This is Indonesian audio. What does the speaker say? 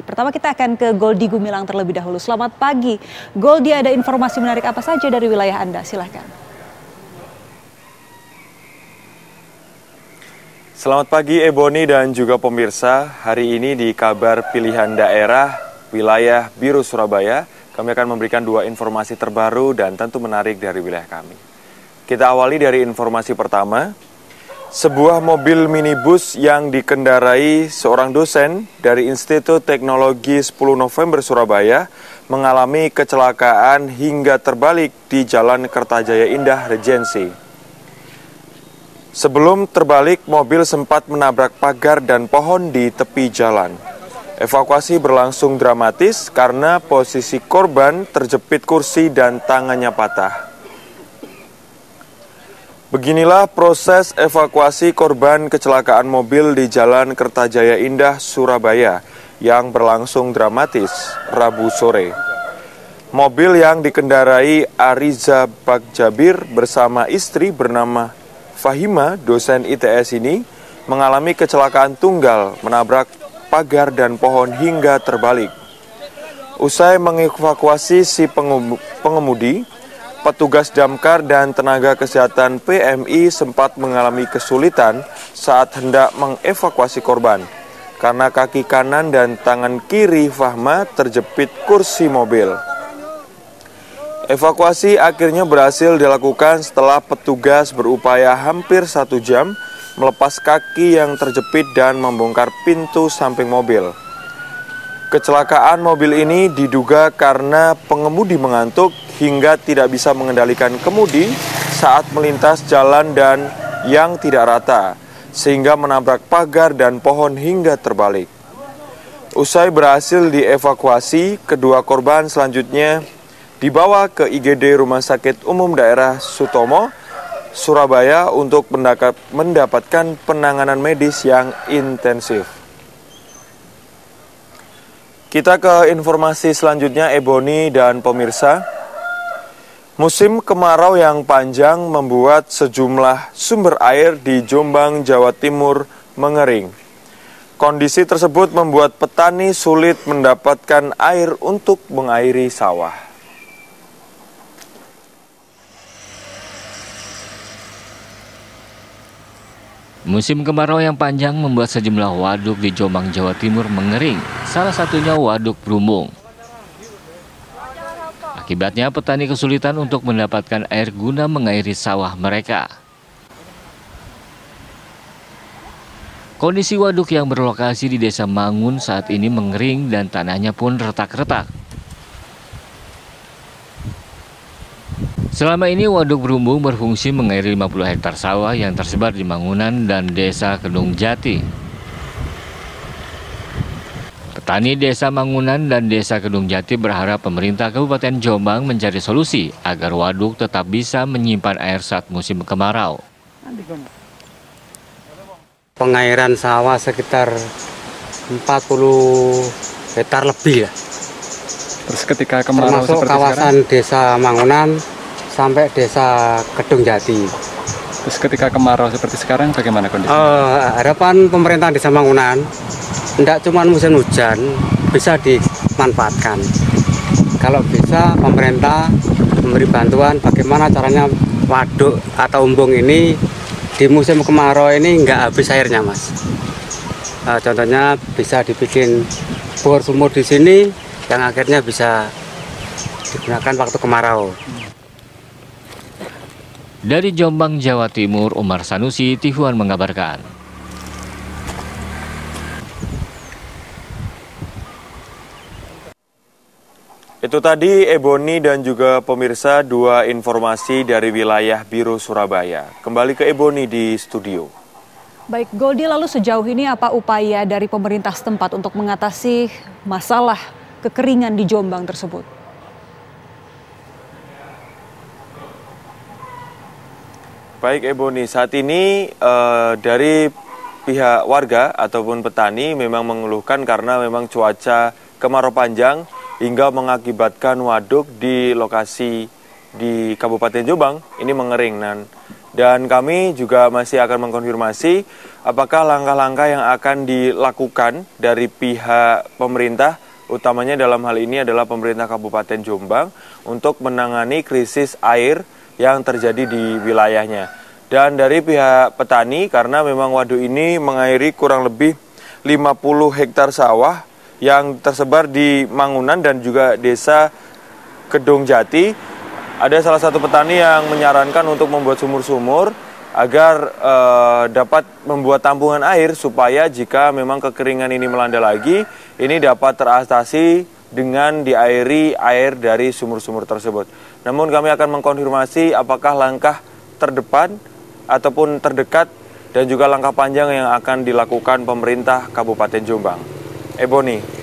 Pertama kita akan ke Goldi Gumilang terlebih dahulu. Selamat pagi. Goldi ada informasi menarik apa saja dari wilayah Anda? Silahkan. Selamat pagi Ebony dan juga pemirsa. Hari ini di kabar pilihan daerah wilayah Biru Surabaya, kami akan memberikan dua informasi terbaru dan tentu menarik dari wilayah kami. Kita awali dari informasi pertama. Sebuah mobil minibus yang dikendarai seorang dosen dari Institut Teknologi 10 November Surabaya mengalami kecelakaan hingga terbalik di Jalan Kertajaya Indah Regensi. Sebelum terbalik, mobil sempat menabrak pagar dan pohon di tepi jalan. Evakuasi berlangsung dramatis karena posisi korban terjepit kursi dan tangannya patah. Beginilah proses evakuasi korban kecelakaan mobil di Jalan Kertajaya Indah, Surabaya yang berlangsung dramatis Rabu sore. Mobil yang dikendarai Ariza Bagjabir bersama istri bernama Fahima, dosen ITS ini, mengalami kecelakaan tunggal menabrak pagar dan pohon hingga terbalik. Usai mengevakuasi si pengemudi, petugas damkar dan tenaga kesehatan PMI sempat mengalami kesulitan saat hendak mengevakuasi korban karena kaki kanan dan tangan kiri Fahma terjepit kursi mobil. Evakuasi akhirnya berhasil dilakukan setelah petugas berupaya hampir satu jam melepas kaki yang terjepit dan membongkar pintu samping mobil. Kecelakaan mobil ini diduga karena pengemudi mengantuk hingga tidak bisa mengendalikan kemudi saat melintas jalan dan yang tidak rata, sehingga menabrak pagar dan pohon hingga terbalik. Usai berhasil dievakuasi, kedua korban selanjutnya dibawa ke IGD Rumah Sakit Umum Daerah Sutomo, Surabaya untuk mendapatkan penanganan medis yang intensif. Kita ke informasi selanjutnya Ebony dan pemirsa. Musim kemarau yang panjang membuat sejumlah sumber air di Jombang, Jawa Timur mengering. Kondisi tersebut membuat petani sulit mendapatkan air untuk mengairi sawah. Musim kemarau yang panjang membuat sejumlah waduk di Jombang, Jawa Timur mengering, salah satunya waduk Brumbung. Akibatnya petani kesulitan untuk mendapatkan air guna mengairi sawah mereka. Kondisi waduk yang berlokasi di Desa Mangun saat ini mengering dan tanahnya pun retak-retak. Selama ini Waduk Berumbung berfungsi mengairi 50 hektar sawah yang tersebar di Mangunan dan Desa Kedung Jati. Petani Desa Mangunan dan Desa Kedung Jati berharap pemerintah Kabupaten Jombang mencari solusi agar waduk tetap bisa menyimpan air saat musim kemarau. Pengairan sawah sekitar 40 hektar lebih ya. Terus ketika kemarau Termasuk kawasan sekarang? Desa Mangunan sampai desa Kedung Jati. Terus ketika kemarau seperti sekarang bagaimana kondisinya? Uh, harapan pemerintah desa Mangunan tidak cuma musim hujan bisa dimanfaatkan. Kalau bisa pemerintah memberi bantuan bagaimana caranya waduk atau umbung ini di musim kemarau ini nggak habis airnya mas. Uh, contohnya bisa dibikin bor sumur di sini yang akhirnya bisa digunakan waktu kemarau. Dari Jombang, Jawa Timur, Umar Sanusi, Tihuan mengabarkan. Itu tadi Ebony dan juga pemirsa dua informasi dari wilayah Biru Surabaya. Kembali ke Ebony di studio. Baik, Goldi lalu sejauh ini apa upaya dari pemerintah setempat untuk mengatasi masalah kekeringan di Jombang tersebut? Baik Ebony, saat ini uh, dari pihak warga ataupun petani memang mengeluhkan karena memang cuaca kemarau panjang hingga mengakibatkan waduk di lokasi di Kabupaten Jombang ini mengering dan, dan kami juga masih akan mengkonfirmasi apakah langkah-langkah yang akan dilakukan dari pihak pemerintah utamanya dalam hal ini adalah pemerintah Kabupaten Jombang untuk menangani krisis air yang terjadi di wilayahnya. Dan dari pihak petani karena memang waduk ini mengairi kurang lebih 50 hektar sawah yang tersebar di Mangunan dan juga desa Kedung Jati. Ada salah satu petani yang menyarankan untuk membuat sumur-sumur agar uh, dapat membuat tampungan air supaya jika memang kekeringan ini melanda lagi, ini dapat teratasi dengan diairi air dari sumur-sumur tersebut. Namun kami akan mengkonfirmasi apakah langkah terdepan ataupun terdekat dan juga langkah panjang yang akan dilakukan pemerintah Kabupaten Jombang. Ebony.